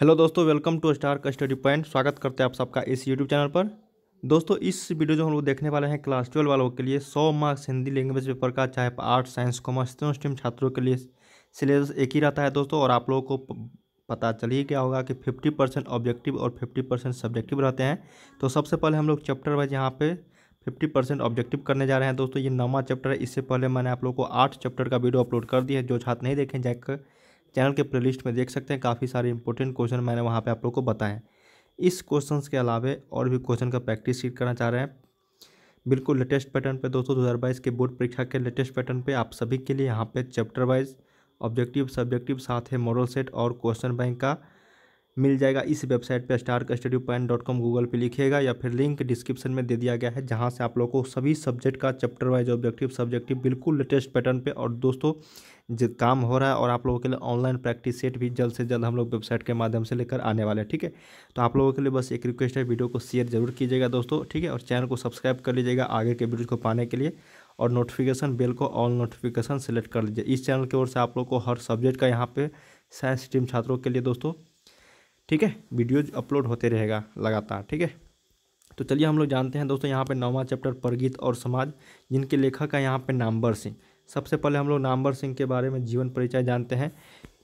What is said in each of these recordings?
Hello दोस्तों, welcome to star का study point. स्वागत करते हैं आप सबका इस यूट्यूब चैनल पर। दोस्तों, इस वीडियो जो हम लोग देखने वाले हैं क्लास ट्वेल्व वालों के लिए, सौ मार्क्स हिंदी लैंग्वेज पेपर का, चाहे आर्ट्स, साइंस, कॉमर्स, तीनों स्ट्रीम छात्रों के लिए सिलेबस एक ही रहता है दोस्तों, और आप लोगों को पता चल ही क्या होगा कि फिफ्टी परसेंट ऑब्जेक्टिव और फिफ्टी परसेंट सब्जेक्टिव रहते हैं। तो सबसे पहले हम लोग चैप्टर वाइज यहाँ पे फिफ्टी परसेंट ऑब्जेक्टिव करने जा रहे हैं दोस्तों, ये नवा चैप्टर है। इससे पहले मैंने आप लोग को आठ चैप्टर का वीडियो अपलोड कर दिया है, जो छात्र नहीं देखें जाकर चैनल के प्लेलिस्ट में देख सकते हैं, काफ़ी सारे इंपॉर्टेंट क्वेश्चन मैंने वहाँ पर आप लोग को बताए इस क्वेश्चन के अलावा और भी क्वेश्चन का प्रैक्टिस शीट करना चाह रहे हैं। बिल्कुल लेटेस्ट पैटर्न पे दोस्तों, दो हज़ार बाईस के बोर्ड परीक्षा के लेटेस्ट पैटर्न पे आप सभी के लिए यहाँ पे चैप्टर वाइज ऑब्जेक्टिव सब्जेक्टिव साथ है मॉडल सेट और क्वेश्चन बैंक का मिल जाएगा। इस वेबसाइट पे star study point dot com Google पर लिखिएगा या फिर लिंक डिस्क्रिप्शन में दे दिया गया है, जहाँ से आप लोगों को सभी सब्जेक्ट का चैप्टर वाइज ऑब्जेक्टिव, सब्जेक्टिव बिल्कुल लेटेस्ट पैटर्न पे और दोस्तों काम हो रहा है और आप लोगों के लिए ऑनलाइन प्रैक्टिस सेट भी जल्द से जल्द हम लोग वेबसाइट के माध्यम से लेकर आने वाले हैं, ठीक है? तो आप लोगों के लिए बस एक रिक्वेस्ट है, वीडियो को शेयर ज़रूर कीजिएगा दोस्तों, ठीक है? और चैनल को सब्सक्राइब कर लीजिएगा आगे के वीडियो को पाने के लिए और नोटिफिकेशन बेल को ऑल नोटिफिकेशन सेलेक्ट कर लीजिए। इस चैनल की ओर से आप लोग को हर सब्जेक्ट का यहाँ पे साइंस स्ट्रीम छात्रों के लिए दोस्तों ठीक है? वीडियोज़ अपलोड होते रहेगा लगातार, ठीक है? तो चलिए हम लोग जानते हैं दोस्तों यहाँ पे नौवा चैप्टर परगीत और समाज, जिनके लेखक है यहाँ पे नामबर सिंह। सबसे पहले हम लोग नामबर सिंह के बारे में जीवन परिचय जानते हैं।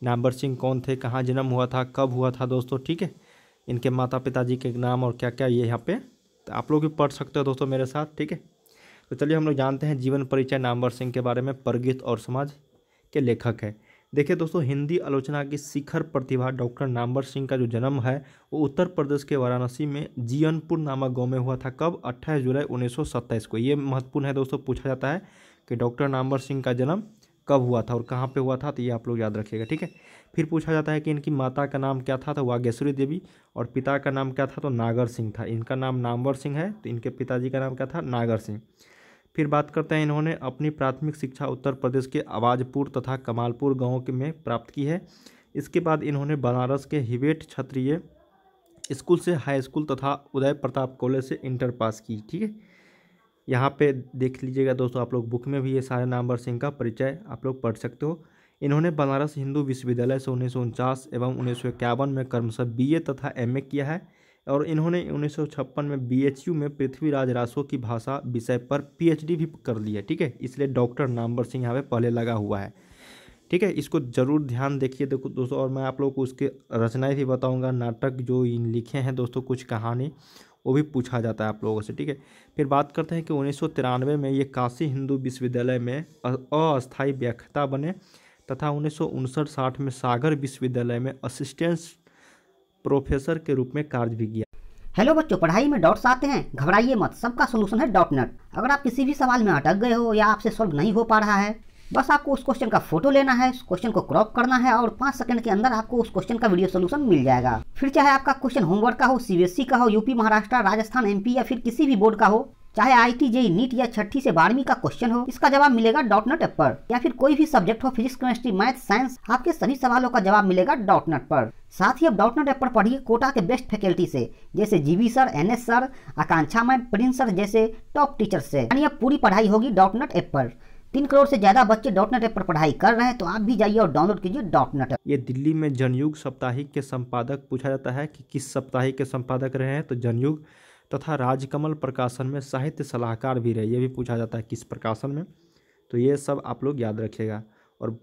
नामबर सिंह कौन थे, कहाँ जन्म हुआ था, कब हुआ था दोस्तों, ठीक है? इनके माता पिताजी के नाम और क्या क्या ये यहाँ पे तो आप लोग भी पढ़ सकते हो दोस्तों मेरे साथ, ठीक है? तो चलिए हम लोग जानते हैं जीवन परिचय नामवर सिंह के बारे में, परगीत और समाज के लेखक है। देखिए दोस्तों, हिंदी आलोचना की शिखर प्रतिभा डॉक्टर नामवर सिंह का जो जन्म है, वो उत्तर प्रदेश के वाराणसी में जीयनपुर नामक गाँव में हुआ था। कब? 28 जुलाई 1927 को। ये महत्वपूर्ण है दोस्तों, पूछा जाता है कि डॉक्टर नामवर सिंह का जन्म कब हुआ था और कहाँ पे हुआ था तो ये आप लोग याद रखिएगा, ठीक है? फिर पूछा जाता है कि इनकी माता का नाम क्या था तो वागेश्वरी देवी, और पिता का नाम क्या था तो नागर सिंह था। इनका नाम नामवर सिंह है तो इनके पिताजी का नाम क्या था, नागर सिंह। फिर बात करते हैं इन्होंने अपनी प्राथमिक शिक्षा उत्तर प्रदेश के आवाजपुर तथा कमालपुर गाँव में प्राप्त की है। इसके बाद इन्होंने बनारस के हिवेट क्षत्रिय स्कूल से हाई स्कूल तथा उदय प्रताप कॉलेज से इंटर पास की, ठीक है? यहाँ पे देख लीजिएगा दोस्तों, आप लोग बुक में भी ये सारे नामवर सिंह का परिचय आप लोग पढ़ सकते हो। इन्होंने बनारस हिंदू विश्वविद्यालय से उन्नीस सौ उनचास एवं उन्नीस सौ इक्यावन में क्रमशः बी तथा एमए किया है। और इन्होंने उन्नीस सौ छप्पन में बीएचयू में पृथ्वीराज रासो की भाषा विषय पर पीएचडी भी कर ली है, ठीक है? इसलिए डॉक्टर नामवर सिंह यहाँ पे पहले लगा हुआ है, ठीक है? इसको ज़रूर ध्यान देखिए। देखो दोस्तों, और मैं आप लोग को उसके रचनाएँ भी बताऊँगा। नाटक जो इन लिखे हैं दोस्तों, कुछ कहानी, वो भी पूछा जाता है आप लोगों से, ठीक है? फिर बात करते हैं कि उन्नीस सौ तिरानवे में ये काशी हिंदू विश्वविद्यालय में अस्थायी व्याख्याता बने तथा उन्नीस सौ में सागर विश्वविद्यालय में असिस्टेंट प्रोफेसर के रूप में कार्य भी किया। हेलो बच्चों, पढ़ाई में डॉट्स आते हैं। घबराइए मत, सबका सोल्यूशन है डॉट नेट। अगर आप किसी भी सवाल में अटक गए हो या आपसे सॉल्व नहीं हो पा रहा है, बस आपको उस क्वेश्चन का फ़ोटो लेना है, उस क्वेश्चन को क्रॉप करना है और पाँच सेकंड के अंदर आपको उस क्वेश्चन का वीडियो सोल्यूशन मिल जाएगा। फिर चाहे आपका क्वेश्चन होमवर्क का हो सीबीएसई का हो यूपी महाराष्ट्र राजस्थान एमपी या फिर किसी भी बोर्ड का हो चाहे आई टी जेई नीट या छठी से बारहवीं का क्वेश्चन हो, इसका जवाब मिलेगा डॉट नेट ऐप पर। या फिर कोई भी सब्जेक्ट हो फिजिक्स केमिस्ट्री मैथ साइंस आपके सभी सवालों का जवाब मिलेगा डॉट नेट पर। साथ ही अब डॉट नेट ऐप पर पढ़िए कोटा के बेस्ट फैकल्टी से, जैसे GV sir N S sir, Akanksha ma'am, Prince sir जैसे टॉप टीचर से। यानी अब पूरी पढ़ाई होगी डॉट नेट ऐप पर। तीन करोड़ से ज़्यादा बच्चे डॉट नेट ऐप पर पढ़ाई कर रहे हैं तो आप भी जाइए और डाउनलोड कीजिए डॉट नेट ये दिल्ली में जनयुग साप्ताहिक के संपादक पूछा जाता है कि किस साप्ताहिक के संपादक रहे हैं तो जनयुग तथा राजकमल प्रकाशन में साहित्य सलाहकार भी रहे। ये भी पूछा जाता है किस प्रकाशन में? तो ये सब आप लोग याद रखिएगा। और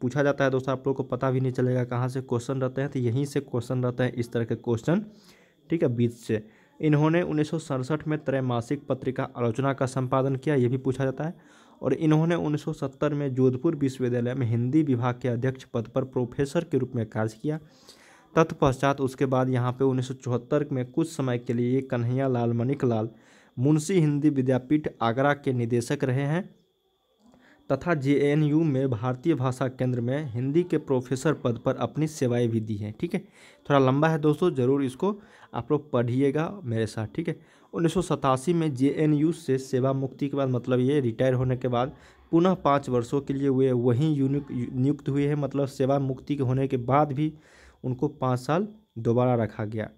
पूछा जाता है दोस्तों, आप लोग को पता भी नहीं चलेगा कहाँ से क्वेश्चन रहते हैं तो यहीं से क्वेश्चन रहते हैं इस तरह के क्वेश्चन ठीक है, बीच से। इन्होंने उन्नीस सौ सड़सठ में त्रैमासिक पत्रिका आलोचना का संपादन किया ये भी पूछा जाता है। और इन्होंने 1970 में जोधपुर विश्वविद्यालय में हिंदी विभाग के अध्यक्ष पद पर प्रोफेसर के रूप में कार्य किया। तत्पश्चात उसके बाद यहाँ पे उन्नीस सौ चौहत्तर में कुछ समय के लिए कन्हैया लाल मणिक लाल मुंशी हिंदी विद्यापीठ आगरा के निदेशक रहे हैं तथा जेएनयू में भारतीय भाषा केंद्र में हिंदी के प्रोफेसर पद पर अपनी सेवाएँ भी दी हैं, ठीक है? थोड़ा लंबा है दोस्तों, ज़रूर इसको आप लोग पढ़िएगा मेरे साथ, ठीक है? उन्नीस सौ सतासी में जेएनयू से सेवा मुक्ति के बाद मतलब ये रिटायर होने के बाद, पुनः पाँच वर्षों के लिए वे वहीं नियुक्त हुए हैं मतलब सेवा मुक्ति के होने के बाद भी उनको पाँच साल दोबारा रखा गया।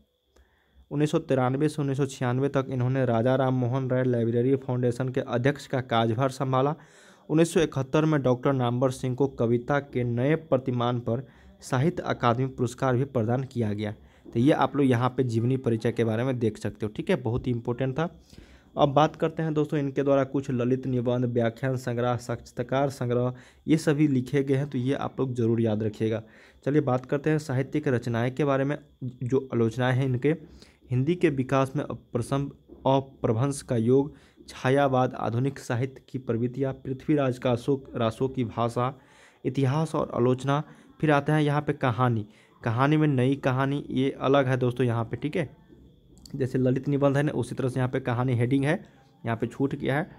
उन्नीस सौ तिरानवे से उन्नीस सौ छियानवे तक इन्होंने राजा राम मोहन राय लाइब्रेरी फाउंडेशन के अध्यक्ष का कार्यभार संभाला। उन्नीस सौ इकहत्तर में डॉक्टर नामवर सिंह को कविता के नए प्रतिमान पर साहित्य अकादमी पुरस्कार भी प्रदान किया गया। तो ये आप लोग यहाँ पे जीवनी परिचय के बारे में देख सकते हो, ठीक है? बहुत ही इंपॉर्टेंट था। अब बात करते हैं दोस्तों इनके द्वारा कुछ ललित निबंध, व्याख्यान संग्रह साक्षात्कार संग्रह, ये सभी लिखे गए हैं तो ये आप लोग ज़रूर याद रखिएगा। चलिए बात करते हैं साहित्यिक रचनाएँ के बारे में, जो आलोचनाएँ हैं इनके। हिंदी के विकास में प्रसम अप्रभंश का योग, छायावाद, आधुनिक साहित्य की प्रवृत्तियाँ, पृथ्वीराज का अशोक, रासो की भाषा, इतिहास और आलोचना। फिर आते हैं यहाँ पे कहानी। कहानी में नई कहानी, ये अलग है दोस्तों यहाँ पे, ठीक है? जैसे ललित निबंध है ना, उसी तरह से यहाँ पे कहानी हेडिंग है, यहाँ पे छूट गया है।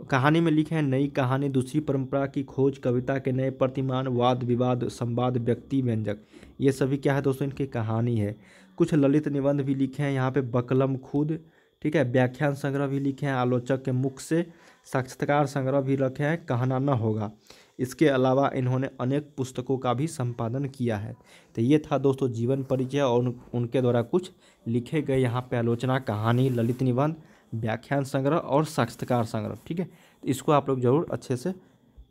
कहानी में लिखे हैं नई कहानी दूसरी परंपरा की खोज कविता के नए प्रतिमान वाद विवाद संवाद व्यक्ति व्यंजक। ये सभी क्या है दोस्तों इनकी कहानी है। कुछ ललित निबंध भी लिखे हैं यहाँ पे बकलम खुद ठीक है व्याख्यान संग्रह भी लिखे हैं आलोचक के मुख से साक्षात्कार संग्रह भी रखे हैं कहना न होगा। इसके अलावा इन्होंने अनेक पुस्तकों का भी संपादन किया है। तो ये था दोस्तों जीवन परिचय और उन, उनके द्वारा कुछ लिखे गए यहाँ पे आलोचना कहानी ललित निबंध। व्याख्यान संग्रह और साक्षात्कार संग्रह, ठीक है? तो इसको आप लोग ज़रूर अच्छे से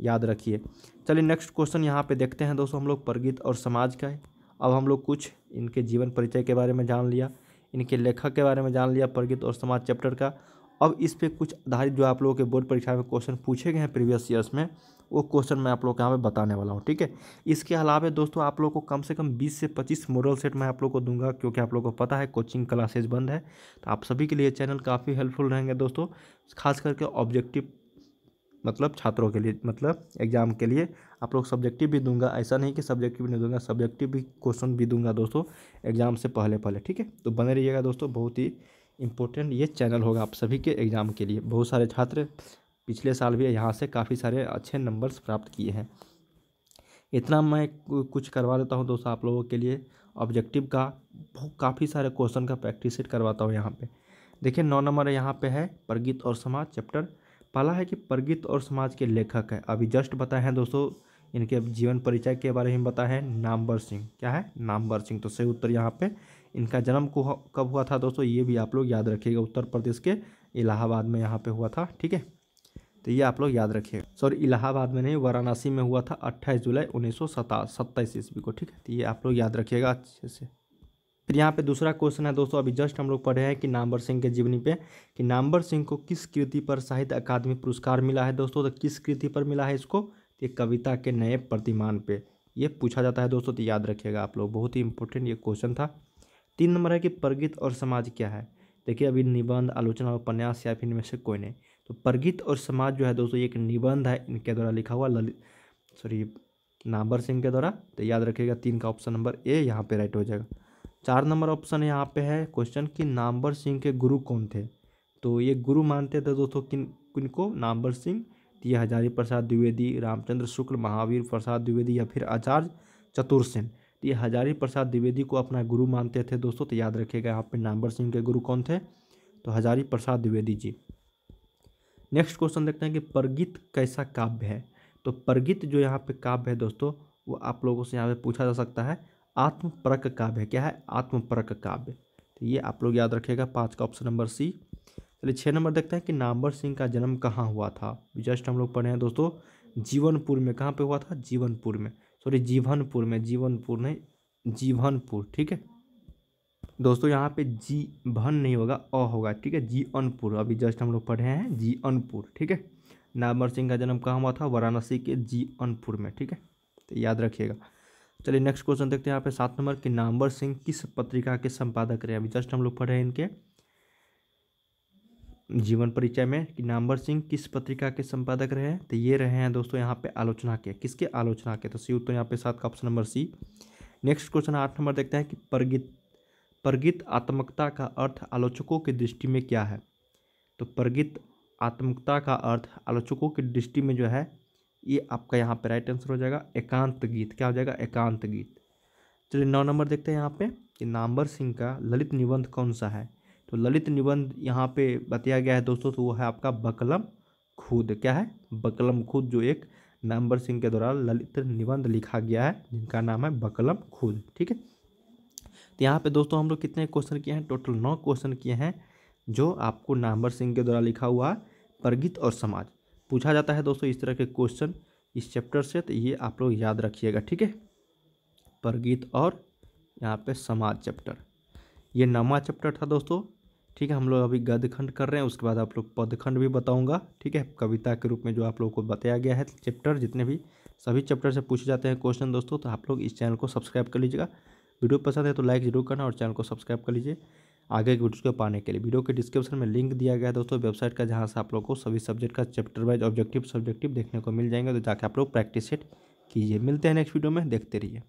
याद रखिए। चलिए नेक्स्ट क्वेश्चन यहाँ पे देखते हैं दोस्तों हम लोग प्रगीत और समाज का है। अब हम लोग कुछ इनके जीवन परिचय के बारे में जान लिया, इनके लेखक के बारे में जान लिया प्रगीत और समाज चैप्टर का। अब इस पर कुछ आधारित जो आप लोगों के बोर्ड परीक्षा में क्वेश्चन पूछे गए हैं प्रीवियस ईयर्स में वो क्वेश्चन मैं आप लोग यहाँ पे बताने वाला हूँ, ठीक है? इसके अलावा दोस्तों आप लोग को कम से कम 20 से 25 मॉडल सेट मैं आप लोग को दूँगा, क्योंकि आप लोग को पता है कोचिंग क्लासेज बंद है। तो आप सभी के लिए चैनल काफ़ी हेल्पफुल रहेंगे दोस्तों, खास करके ऑब्जेक्टिव मतलब छात्रों के लिए मतलब एग्ज़ाम के लिए आप लोग सब्जेक्टिव भी दूँगा। ऐसा नहीं कि सब्जेक्टिव नहीं दूँगा सब्जेक्टिव भी क्वेश्चन भी दूँगा दोस्तों एग्ज़ाम से पहले पहले ठीक है? तो बने रहिएगा दोस्तों, बहुत ही इंपॉर्टेंट ये चैनल होगा आप सभी के एग्ज़ाम के लिए। बहुत सारे छात्र पिछले साल भी यहाँ से काफ़ी सारे अच्छे नंबर्स प्राप्त किए हैं। इतना मैं कुछ करवा देता हूँ दोस्तों आप लोगों के लिए। ऑब्जेक्टिव का काफ़ी सारे क्वेश्चन का प्रैक्टिस सेट करवाता हूँ यहाँ पे। देखिए, नौ नंबर यहाँ पे है, प्रगीत और समाज चैप्टर पहला है कि प्रगीत और समाज के लेखक है। अभी जस्ट बताए हैं दोस्तों, इनके जीवन परिचय के बारे में बताया है। नामबर सिंह। क्या है? नामबर सिंह। तो सही उत्तर यहाँ पे, इनका जन्म कब हुआ था दोस्तों, ये भी आप लोग याद रखिएगा। उत्तर प्रदेश के इलाहाबाद में यहाँ पे हुआ था, ठीक है? तो ये आप लोग याद रखिए सॉरी इलाहाबाद में नहीं, वाराणसी में हुआ था अट्ठाईस जुलाई उन्नीस सौ सत्ताईस ईस्वी को, ठीक है? तो ये आप लोग याद रखिएगा अच्छे से। फिर यहाँ पे दूसरा क्वेश्चन है दोस्तों, अभी जस्ट हम लोग पढ़े हैं कि नामबर सिंह के जीवनी पे, कि नामबर सिंह को किस कृति पर साहित्य अकादमी पुरस्कार मिला है दोस्तों? तो किस कृति पर मिला है इसको? तो ये कविता के नए प्रतिमान पे। ये पूछा जाता है दोस्तों तो याद रखिएगा आप लोग, बहुत ही इंपॉर्टेंट ये क्वेश्चन था। तीन नंबर है कि प्रगीत और समाज क्या है? देखिए, अभी निबंध, आलोचना उपन्यास या फिर इनमें से कोई नहीं। तो प्रगीत और समाज जो है दोस्तों एक निबंध है इनके द्वारा लिखा हुआ, ललित सॉरी नाबर सिंह के द्वारा। तो याद रखिएगा, तीन का ऑप्शन नंबर ए यहाँ पे राइट हो जाएगा। चार नंबर ऑप्शन यहाँ पे है क्वेश्चन कि नाम्बर सिंह के गुरु कौन थे? तो ये गुरु मानते थे दोस्तों किन किन को नाम्बर सिंह ये हजारी प्रसाद द्विवेदी, रामचंद्र शुक्ल, महावीर प्रसाद द्विवेदी या फिर आचार्य चतुर्सेन तो ये हजारी प्रसाद द्विवेदी को अपना गुरु मानते थे दोस्तों तो याद रखिएगा यहाँ पे नाम्बर सिंह के गुरु कौन थे? तो हजारी प्रसाद द्विवेदी जी। नेक्स्ट क्वेश्चन देखते हैं कि परगित कैसा काव्य है? तो परगित जो यहाँ पे काव्य है दोस्तों, वो आप लोगों से यहाँ पे पूछा जा सकता है, आत्मपरक काव्य क्या है? आत्मपरक काव्य। तो ये आप लोग याद रखिएगा पाँच का ऑप्शन नंबर सी। चलिए छः नंबर देखते हैं कि नाम्बर सिंह का जन्म कहाँ हुआ था। जस्ट हम लोग पढ़े हैं दोस्तों, जीवनपुर में। कहाँ पे हुआ था? जीवनपुर में। सॉरी जीवनपुर में। जीवनपुर नहीं, जीवनपुर, ठीक है? दोस्तों, यहाँ पे जी भन नहीं होगा, अ होगा, ठीक है? जी अनपुर। अभी जस्ट हम लोग पढ़े हैं जी अनपुर, ठीक है? नामर सिंह का जन्म कहाँ हुआ था? वाराणसी के जी अनपुर में, ठीक है? तो याद रखिएगा। चलिए नेक्स्ट क्वेश्चन देखते हैं। यहाँ पे सात नंबर कि नामवर सिंह किस पत्रिका के संपादक रहे? अभी जस्ट हम लोग पढ़े हैं इनके। जीवन परिचय में कि नामवर सिंह किस पत्रिका के संपादक रहे? तो ये रहे हैं दोस्तों यहाँ पे आलोचना के। किसके आलोचना के? तो सी उत्तर यहाँ पे सात का option number C. Next question आठ नंबर देखते हैं कि परगित परगित आत्मकता का अर्थ आलोचकों की दृष्टि में क्या है? तो प्रगित आत्मकता का अर्थ आलोचकों की दृष्टि में जो है, ये आपका यहाँ पे राइट आंसर हो जाएगा, एकांत गीत। क्या हो जाएगा? एकांत गीत। चलिए नौ नंबर देखते हैं यहाँ पे कि नाम्बर सिंह का ललित निबंध कौन सा है? तो ललित निबंध यहाँ पे बताया गया है दोस्तों तो वो है आपका बकलम खुद। क्या है? बकलम खुद जो एक नाम्बर सिंह के द्वारा ललित निबंध लिखा गया है, जिनका नाम है बकलम खुद। ठीक है? तो यहाँ पे दोस्तों हम लोग कितने क्वेश्चन किए हैं? टोटल नौ क्वेश्चन किए हैं, जो आपको नामवर सिंह के द्वारा लिखा हुआ प्रगीत और समाज। पूछा जाता है दोस्तों इस तरह के क्वेश्चन इस चैप्टर से तो ये आप लोग याद रखिएगा, ठीक है? परगीत और यहाँ पे समाज चैप्टर ये नवा चैप्टर था दोस्तों, ठीक है? हम लोग अभी गद्य खंड कर रहे हैं, उसके बाद आप लोग पदखंड भी बताऊँगा, ठीक है? कविता के रूप में जो आप लोगों को बताया गया है चैप्टर जितने भी सभी चैप्टर से पूछे जाते हैं क्वेश्चन दोस्तों तो आप लोग इस चैनल को सब्सक्राइब कर लीजिएगा। वीडियो पसंद है तो लाइक ज़रूर करना और चैनल को सब्सक्राइब कर लीजिए। आगे की वीडियो को पाने के लिए वीडियो के डिस्क्रिप्शन में लिंक दिया गया है दोस्तों, वेबसाइट का जहाँ से आप लोग को सभी सब्जेक्ट का चैप्टर वाइज ऑब्जेक्टिव सब्जेक्टिव देखने को मिल जाएँगे तो जाके आप लोग प्रैक्टिस सेट कीजिए। मिलते हैं नेक्स्ट वीडियो में, देखते रहिए।